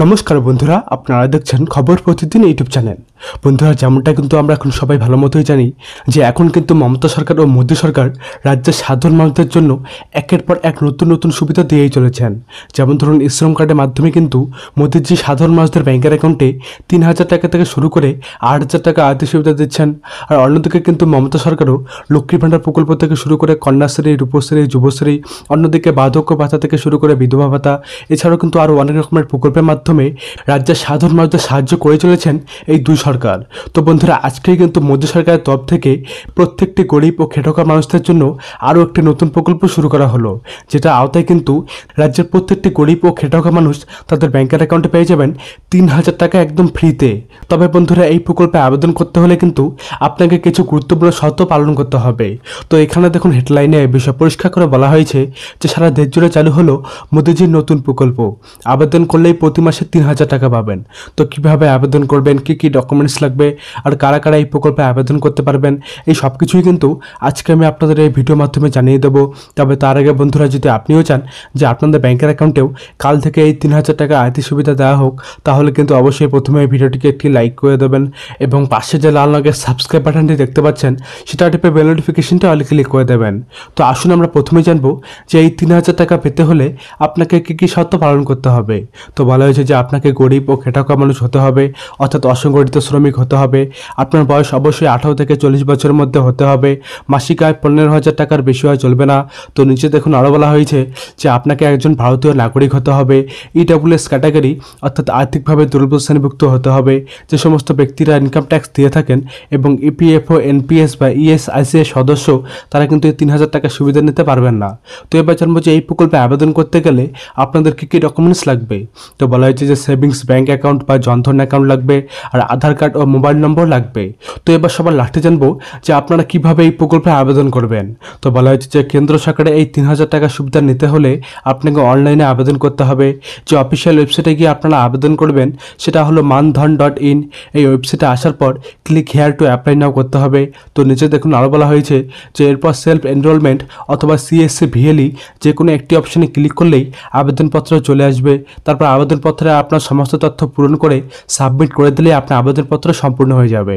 নমস্কার বন্ধুরা, আপনারা দেখছেন খবর প্রতিদিন ইউটিউব চ্যানেল। বন্ধুরা, যেমনটা কিন্তু আমরা এখন সবাই ভালো মতোই জানি যে এখন কিন্তু মমতা সরকার ও মোদী সরকার রাজ্যের সাধারণ মানুষদের জন্য একের পর এক নতুন নতুন সুবিধা দিয়েই চলেছেন। যেমন ধরুন, শ্রম কার্ডের মাধ্যমে কিন্তু মোদীজি সাধারণ মানুষদের ব্যাংকের অ্যাকাউন্টে তিন হাজার টাকা থেকে শুরু করে আট হাজার টাকা আর্থিক সুবিধা দিচ্ছেন। আর অন্যদিকে কিন্তু মমতা সরকারও লক্ষ্মী ভাণ্ডার প্রকল্প থেকে শুরু করে কন্যাশ্রী, রূপশ্রী, যুবশ্রী, অন্যদিকে বার্ধক্য ভাতা থেকে শুরু করে বিধবা ভাতা, এছাড়াও কিন্তু আরও অনেক রকমের প্রকল্পের মাধ্যমে রাজ্যের সাধারণ মানুষদের সাহায্য করে চলেছেন এই দুই সরকার। তো বন্ধুরা, আজকেই কিন্তু মোদী সরকারের তরফ থেকে প্রত্যেকটি গরিব ও খেটকা মানুষদের জন্য আরও একটি নতুন প্রকল্প শুরু করা হলো, যেটা আওতায় কিন্তু রাজ্যের প্রত্যেকটি গরিব ও খেটকা মানুষ তাদের ব্যাংকের অ্যাকাউন্টে পেয়ে যাবেন তিন হাজার টাকা একদম ফ্রিতে তবে বন্ধুরা, এই প্রকল্পে আবেদন করতে হলে কিন্তু আপনাকে কিছু গুরুত্বপূর্ণ শর্ত পালন করতে হবে। তো এখানে দেখুন হেডলাইনে বিষয় পরিষ্কার করে বলা হয়েছে যে সারা দেশ জুড়ে চালু হলো মোদীজির নতুন প্রকল্প। আবেদন করলেই প্রতি মাসে তিন হাজার টাকা পাবেন। তো কীভাবে আবেদন করবেন? কি কি ডকুমেন্টস লাগবে? আর কারা কারা এই প্রকল্পে আবেদন করতে পারবেন? এই সব কিছুই কিন্তু আজকে আমি আপনাদের এই ভিডিওর মাধ্যমে জানিয়ে দেবো। তবে তার আগে বন্ধুরা, যদি আপনিও চান যে আপনাদের ব্যাংকের অ্যাকাউন্টেও কাল থেকে এই তিন হাজার টাকা আর্থিক সুবিধা দেওয়া হোক, তাহলে কিন্তু অবশ্যই প্রথমে এই ভিডিওটিকে একটি লাইক করে দেবেন এবং পাশে যে লাল রঙের সাবস্ক্রাইব বাটনটি দেখতে পাচ্ছেন, সেটা টিপে বেল নোটিফিকেশনটা অলি ক্লিক করে দেবেন। তো আসুন আমরা প্রথমে জানব যে এই তিন হাজার টাকা পেতে হলে আপনাকে কী কী শর্ত পালন করতে হবে। তো বলা হয়েছে যে আপনাকে গরিব ও খেটাকা মানুষ হতে হবে, অর্থাৎ অসংগঠিত শ্রমিক হতে হবে। আপনার বয়স অবশ্যই আঠারো থেকে চল্লিশ বছরের মধ্যে হতে হবে। মাসিক আয় পনেরো হাজার টাকার বেশি হয় চলবে না। তো নিচে দেখুন আরও বলা হয়েছে যে আপনাকে একজন ভারতীয় নাগরিক হতে হবে। ইডাব্লিউএস ক্যাটাগরি অর্থাৎ আর্থিকভাবে দুর্বল শ্রেণীভুক্ত হতে হবে। যে সমস্ত ব্যক্তিরা ইনকাম ট্যাক্স দিয়ে থাকেন এবং ইপিএফও এনপিএস বা ইএসআইসি এর সদস্য, তারা কিন্তু এই তিন হাজার টাকা সুবিধা নিতে পারবেন না। তো এবার জানব যে এই প্রকল্পে আবেদন করতে গেলে আপনাদের কী কী ডকুমেন্টস লাগবে? তো বলা হয়েছে যে সেভিংস ব্যাঙ্ক অ্যাকাউন্ট বা জনধন অ্যাকাউন্ট লাগবে আর আধার কার্ড ও মোবাইল নম্বর লাগবে। তো এবার সবার লাস্টে জানব যে আপনারা কীভাবে এই প্রকল্পে আবেদন করবেন? তো বলা হয়েছে যে কেন্দ্র সরকারে এই তিন হাজার টাকা সুবিধা নিতে হলে আপনাকে অনলাইনে আবেদন করতে হবে। যে অফিসিয়াল ওয়েবসাইটে গিয়ে আপনারা আবেদন করবেন, সেটা হলো মানধন ডট ইন। এই ওয়েবসাইটে আসার পর click here to apply now করতে হবে। তো নিচে দেখুন আরও বলা হয়েছে যে এরপর সেলফ এনরোলমেন্ট অথবা সিএসসি ভিএলই যে কোনো একটি অপশনে ক্লিক করলেই আবেদনপত্র চলে আসবে। তারপর আবেদনপত্রে আপনার সমস্ত তথ্য পূরণ করে সাবমিট করে দিলে আপনার আবেদনপত্র সম্পূর্ণ হয়ে যাবে।